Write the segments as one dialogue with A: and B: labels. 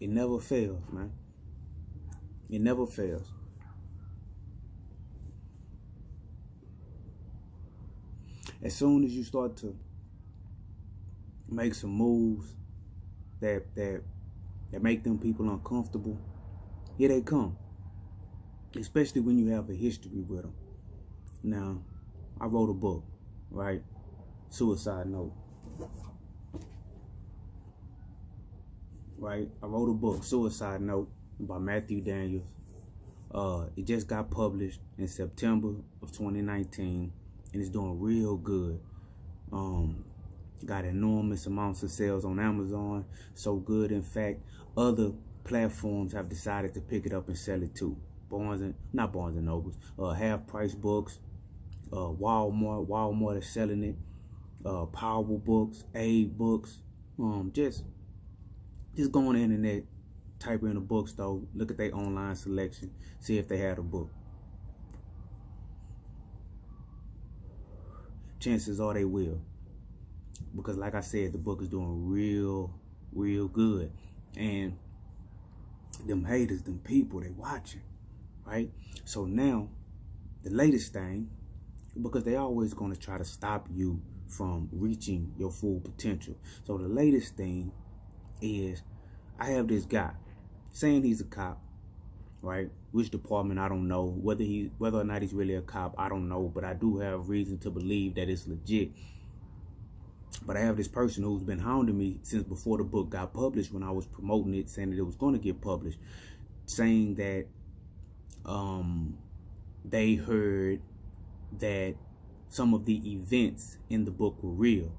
A: It never fails, man. It never fails. As soon as you start to make some moves that that that make them people uncomfortable, here they come. Especially when you have a history with them. Now, I wrote a book, right? Suicide Note. Right? I wrote a book, Suicide Note, by Matthew Daniels. Uh, it just got published in September of 2019, and it's doing real good. Um, got enormous amounts of sales on Amazon. So good, in fact, other platforms have decided to pick it up and sell it too. Barnes and not Barnes and Nobles, uh, half price books, uh, Walmart, Walmart is selling it, uh, Power Books, AbeBooks, um, just just go on the internet, type in a bookstore, look at their online selection, see if they had a book. Chances are they will because like I said, the book is doing real, real good. And them haters, them people, they watching, right? So now, the latest thing, because they always going to try to stop you from reaching your full potential. So the latest thing is, I have this guy saying he's a cop, right? Which department I don't know. Whether he, whether or not he's really a cop, I don't know. But I do have reason to believe that it's legit but I have this person who's been hounding me since before the book got published when I was promoting it, saying that it was going to get published, saying that um, they heard that some of the events in the book were real.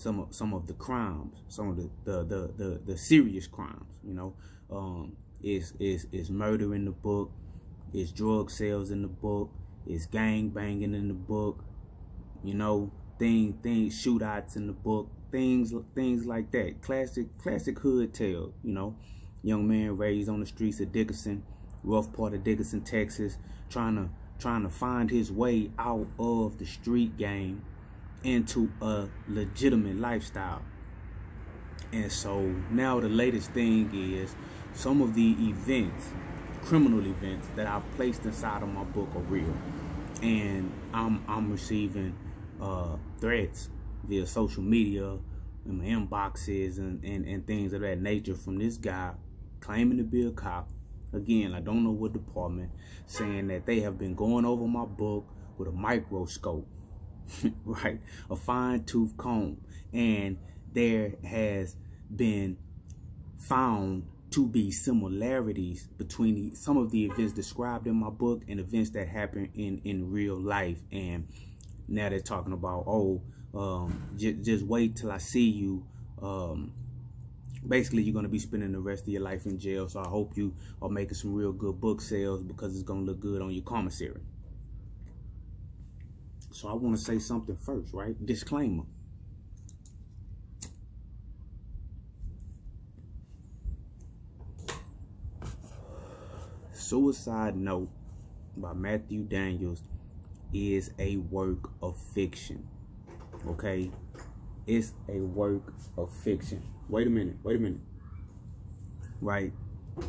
A: Some of some of the crimes, some of the the the the, the serious crimes, you know, um, is is is murder in the book, is drug sales in the book, is gang banging in the book, you know, thing things shootouts in the book things things like that. Classic classic hood tale you know? Young man raised on the streets of Dickinson rough part of Dickinson Texas trying to trying to find his way out of the street game into a legitimate lifestyle. And so now the latest thing is some of the events criminal events that I've placed inside of my book are real. And I'm I'm receiving uh, threats via social media in my inboxes and, and, and things of that nature from this guy claiming to be a cop. Again, I don't know what department, saying that they have been going over my book with a microscope, right? A fine tooth comb. And there has been found to be similarities between the, some of the events described in my book and events that happen in, in real life. And now they're talking about, oh, um, j- just wait till I see you. Um, basically, you're going to be spending the rest of your life in jail. So I hope you are making some real good book sales because it's going to look good on your commissary. So I want to say something first, right? Disclaimer. Suicide Note by Matthew Daniels is a work of fiction. Okay? It's a work of fiction. Wait a minute. Wait a minute. Right?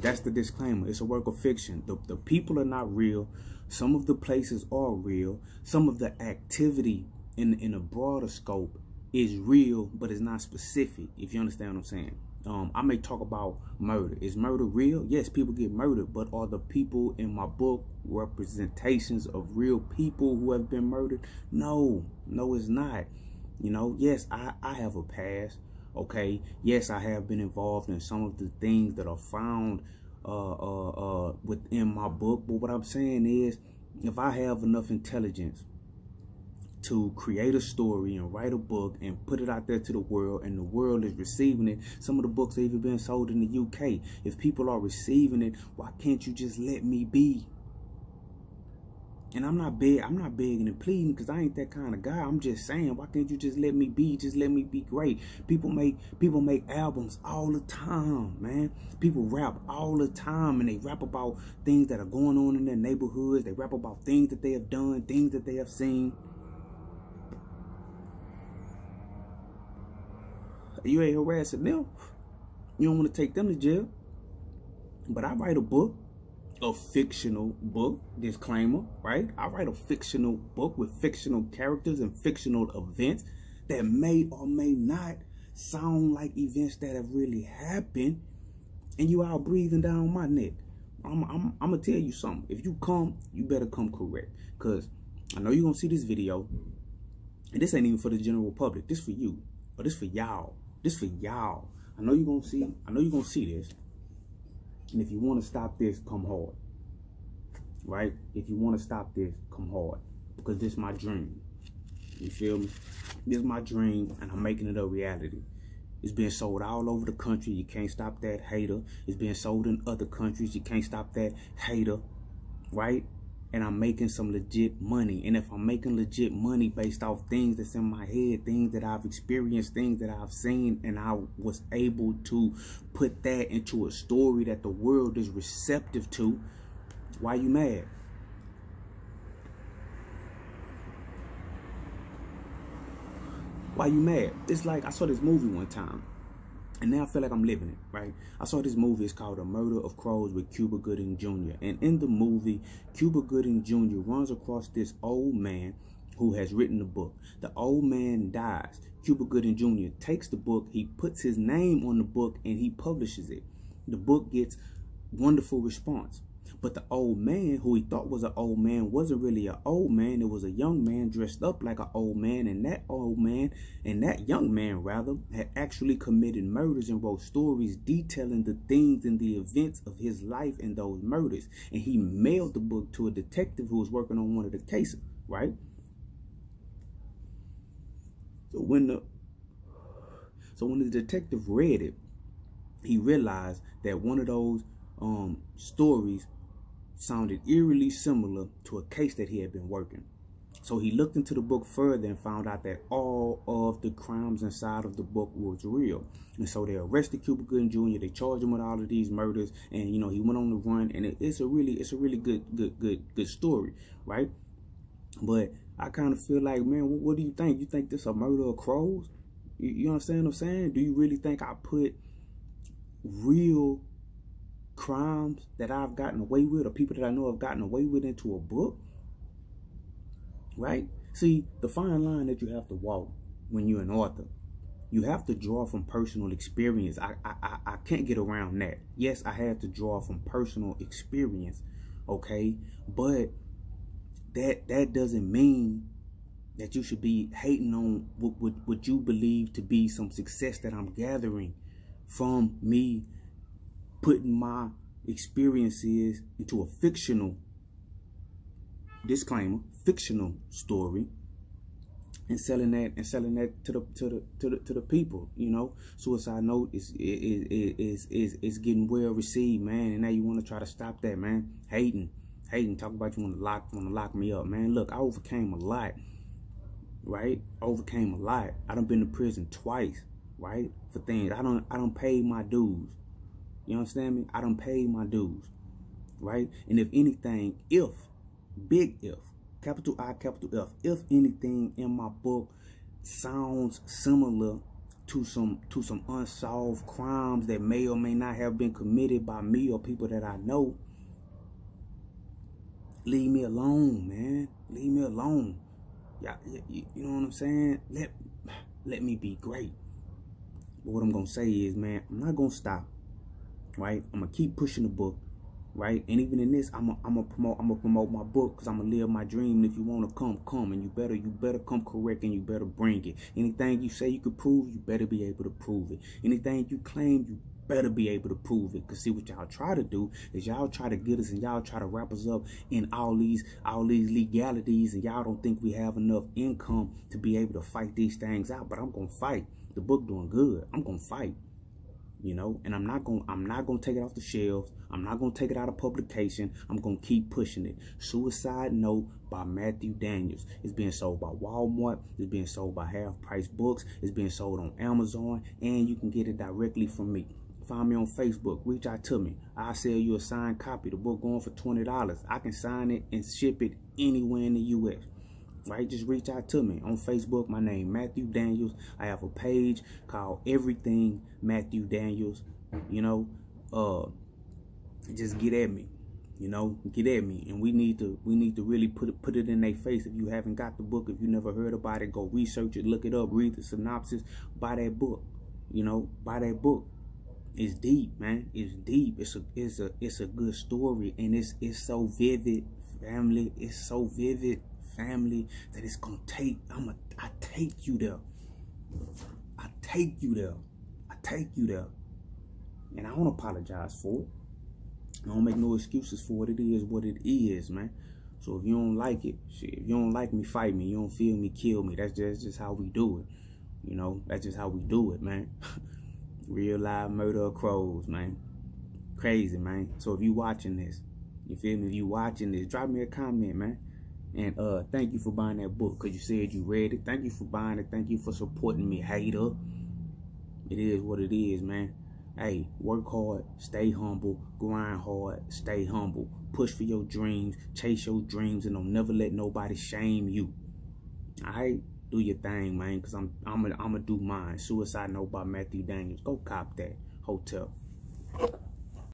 A: That's the disclaimer. It's a work of fiction. The, the people are not real. Some of the places are real. Some of the activity in, in a broader scope is real, but it's not specific, if you understand what I'm saying. Um, I may talk about murder. Is murder real? Yes, people get murdered, but are the people in my book representations of real people who have been murdered? No, no, it's not. You know, yes, I, I have a past. Okay, yes, I have been involved in some of the things that are found uh, uh, uh, within my book. But what I'm saying is, if I have enough intelligence to create a story and write a book and put it out there to the world and the world is receiving it. Some of the books even being sold in the UK. If people are receiving it, why can't you just let me be? And I'm not big, I'm not begging and pleading because I ain't that kind of guy. I'm just saying, why can't you just let me be? Just let me be great. People make people make albums all the time, man. People rap all the time and they rap about things that are going on in their neighborhoods. They rap about things that they have done, things that they have seen. You ain't harassing them. You don't want to take them to jail. But I write a book, a fictional book, disclaimer, right? I write a fictional book with fictional characters and fictional events that may or may not sound like events that have really happened. And you all breathing down my neck. I'm, I'm, I'm gonna tell you something. If you come, you better come correct. Cause I know you're gonna see this video. And this ain't even for the general public. This for you. Or this for y'all. This for y'all. I know you're gonna see, I know you're gonna see this. And if you want to stop this, come hard. Right? If you want to stop this, come hard. Because this is my dream. You feel me? This is my dream, and I'm making it a reality. It's being sold all over the country. You can't stop that hater. It's being sold in other countries. You can't stop that hater. Right? And I'm making some legit money. And if I'm making legit money based off things that's in my head, things that I've experienced, things that I've seen, and I was able to put that into a story that the world is receptive to, why you mad? Why you mad? It's like I saw this movie one time and now I feel like I'm living it, right? I saw this movie, it's called The Murder of Crows with Cuba Gooding Jr. And in the movie, Cuba Gooding Jr. runs across this old man who has written a book. The old man dies. Cuba Gooding Jr. takes the book, he puts his name on the book, and he publishes it. The book gets wonderful response. But the old man, who he thought was an old man, wasn't really an old man. It was a young man dressed up like an old man. And that old man, and that young man rather, had actually committed murders and wrote stories detailing the things and the events of his life and those murders. And he mailed the book to a detective who was working on one of the cases, right? So when the so when the detective read it, he realized that one of those um, stories sounded eerily similar to a case that he had been working. So he looked into the book further and found out that all of the crimes inside of the book was real. And so they arrested Cuba Gooding Jr. They charged him with all of these murders, and you know he went on the run. And it, it's a really, it's a really good, good, good, good story, right? But I kind of feel like, man, what, what, do you think? You think this a murder of crows? You, you understand what I'm saying? Do you really think I put real crimes that I've gotten away with or people that I know have gotten away with into a book. Right? See, the fine line that you have to walk when you're an author, you have to draw from personal experience. I, I, I can't get around that. Yes, I had to draw from personal experience, okay? But that that doesn't mean that you should be hating on what, what, what you believe to be some success that I'm gathering from me putting my experiences into a fictional disclaimer, fictional story and selling that and selling that to the to the to the to the people. You know, suicide note is is is is is getting well received, man. And now you want to try to stop that, man. Hating, hating. Talk about you want to lock want to lock me up, man. Look, I overcame a lot, right? Overcame a lot. I done been to prison twice, right? For things I don't I don't pay my dues. You understand me? I don't pay my dues, right? And if anything, if, big if, capital I, capital F, if anything in my book sounds similar to some to some unsolved crimes that may or may not have been committed by me or people that I know, leave me alone, man. Leave me alone. Yeah, you, know what I'm saying? Let let me be great. But what I'm gonna say is, man, I'm not gonna stop right? I'm gonna keep pushing the book, right? And even in this, I'm gonna, I'm promote, I'm gonna promote my book because I'm gonna live my dream. And if you wanna come, come, and you better, you better come correct, and you better bring it. Anything you say you could prove, you better be able to prove it. Anything you claim, you better be able to prove it. Cause see what y'all try to do is y'all try to get us and y'all try to wrap us up in all these all these legalities and y'all don't think we have enough income to be able to fight these things out. But I'm gonna fight. The book doing good. I'm gonna fight you know? And i'm not gonna i'm not gonna take it off the shelves. I'm not gonna take it out of publication. I'm gonna keep pushing it. Suicide note by matthew daniels. It's being sold by walmart. It's being sold by half price books. It's being sold on amazon. And you can get it directly from me. Find me on facebook. Reach out to me. I'll sell you a signed copy. The book going for 20 dollars. I can sign it and ship it anywhere in the u.s right? Just reach out to me on Facebook. My name Matthew Daniels. I have a page called Everything Matthew Daniels. You know, uh, just get at me. You know, get at me. And we need to we need to really put it put it in their face. If you haven't got the book, if you never heard about it, go research it, look it up, read the synopsis, buy that book. You know, buy that book. It's deep, man. It's deep. It's a it's a it's a good story and it's it's so vivid, family. It's so vivid, family, that it's gonna take I'm a I take you there. I take you there. I take you there. And I don't apologize for it. I don't make no excuses for what It is what it is, man. So if you don't like it, shit, if you don't like me, fight me. You don't feel me, kill me. That's just, just how we do it. You know, that's just how we do it, man. Real live murder of crows, man. Crazy, man. So if you watching this, you feel me? If you watching this, drop me a comment, man. And uh, thank you for buying that book because you said you read it. Thank you for buying it. Thank you for supporting me, hater. It is what it is, man. Hey, work hard, stay humble, grind hard, stay humble. Push for your dreams, chase your dreams, and don't never let nobody shame you. Alright? Do your thing, man, because I'm I'm gonna I'm do mine. Suicide Note by Matthew Daniels. Go cop that. Hotel.